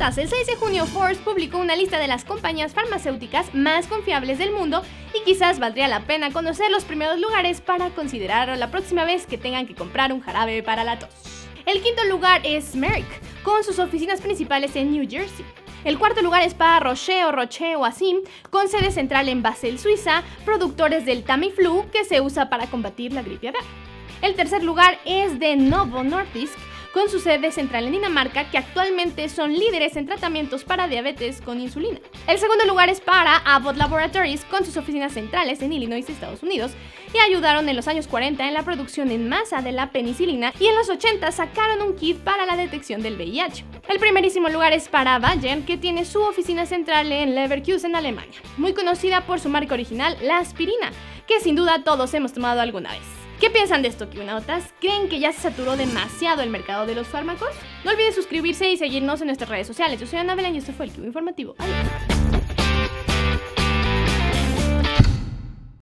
El 6 de junio Forbes publicó una lista de las compañías farmacéuticas más confiables del mundo y quizás valdría la pena conocer los primeros lugares para considerarlo la próxima vez que tengan que comprar un jarabe para la tos. El quinto lugar es Merck, con sus oficinas principales en New Jersey. El cuarto lugar es para Roche o Roche o Asim, con sede central en Basel, Suiza, productores del Tamiflu que se usa para combatir la gripe aviar. El tercer lugar es de Novo Nordisk, con su sede central en Dinamarca, que actualmente son líderes en tratamientos para diabetes con insulina. El segundo lugar es para Abbott Laboratories, con sus oficinas centrales en Illinois, Estados Unidos, y ayudaron en los años 40 en la producción en masa de la penicilina y en los 80 sacaron un kit para la detección del VIH. El primerísimo lugar es para Bayern, que tiene su oficina central en Leverkusen, Alemania, muy conocida por su marca original, la aspirina, que sin duda todos hemos tomado alguna vez. ¿Qué piensan de esto, Kiwinautas? ¿Creen que ya se saturó demasiado el mercado de los fármacos? No olviden suscribirse y seguirnos en nuestras redes sociales. Yo soy Ana Belén y esto fue el Kiwi Informativo. Adiós.